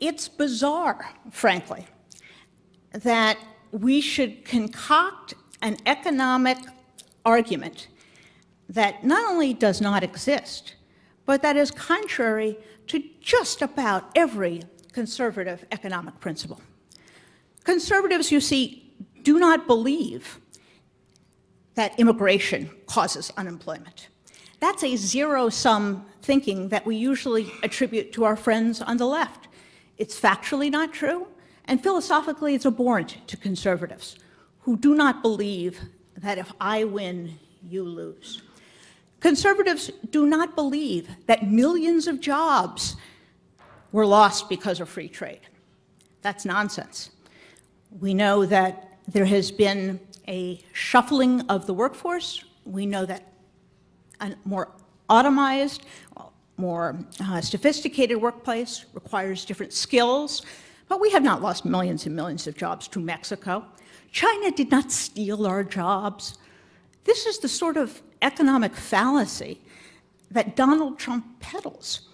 It's bizarre, frankly, that we should concoct an economic argument that not only does not exist, but that is contrary to just about every conservative economic principle. Conservatives, you see, do not believe that immigration causes unemployment. That's a zero sum thinking that we usually attribute to our friends on the left. It's factually not true, and philosophically, it's abhorrent to conservatives who do not believe that if I win, you lose. Conservatives do not believe that millions of jobs were lost because of free trade. That's nonsense. We know that there has been a shuffling of the workforce. We know that a more automized, more uh, sophisticated workplace requires different skills, but we have not lost millions and millions of jobs to Mexico. China did not steal our jobs. This is the sort of economic fallacy that Donald Trump peddles